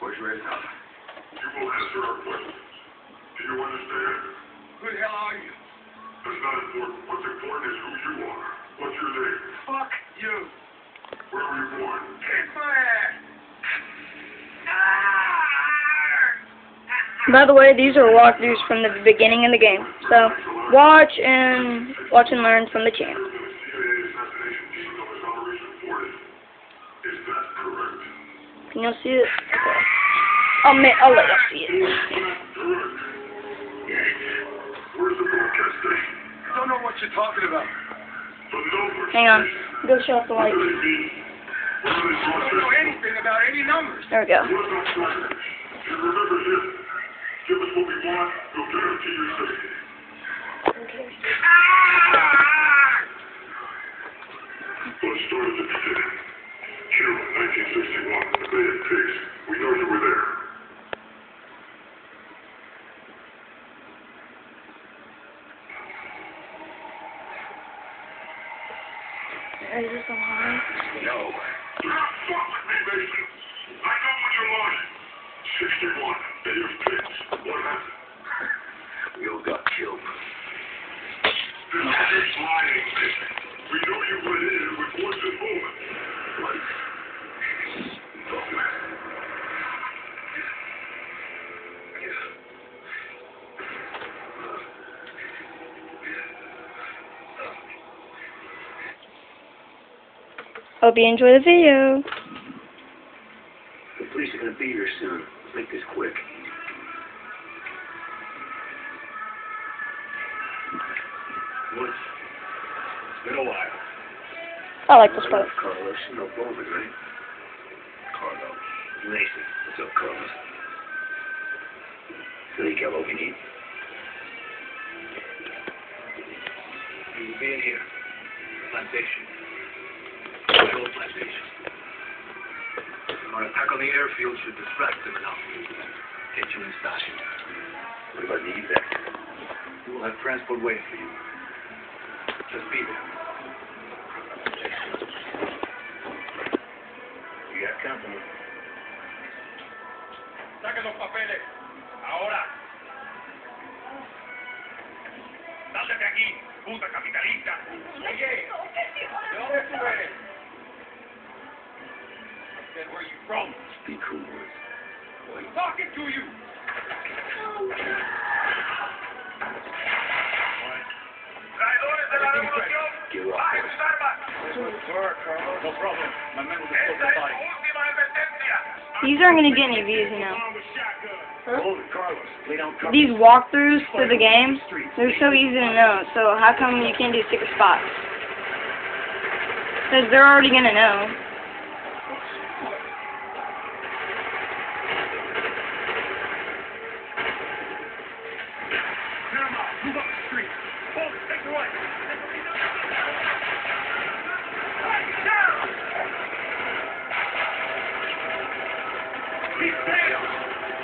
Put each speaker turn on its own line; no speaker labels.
Where's your head now?
You will answer our questions. Do you understand?
Who the hell are you?
That's not important. What's important is who you are. What's your name?
Fuck you.
Where were you born?
Kiss my ass.
By the way, these are walkthroughs from the beginning of the game. So watch and watch and learn from the channel. Can y'all see it? Okay. I'll, ma- I'll let y'all see it.
Correct. Where's the broadcast station?
I don't know what you're talking about.
Hang on. Go shut off the light.
do they mean? What are they
I don't know anything about any numbers.
There we go.
What about Flash? You remember him? Give us what we want, we'll guarantee your safety. Let's start at the beginning. June 1961, the Bay of Pigs. We know you were there.
Is this a lie?
No.
Do not fuck with me, Mason. I know when you're lying. 61, Bay of Pigs. What happened?
We all got killed.
This is
Hope you enjoy the video.
The police are gonna be here soon. Let's make this quick. Woods. It's been a while.
I like this part.
Carlos, no Bowman, right? Carlos. Mason. What's up, Carlos? So you got what we need? You'll be here. Plantation. Our attack on the airfield should distract them enough. Get you inside. What about the evac? We will have transport waiting for you. Just be there. You got company.
Saque los papeles.
Escort the
es
body.
su última advertencia.
These aren't gonna get any views, you know.
Hold it, Carlos. Lay down cover.
These walkthroughs for the game, they're so easy to know. So how come you can't do secret spots? Because they're already gonna know.
Move up the street. Keep down.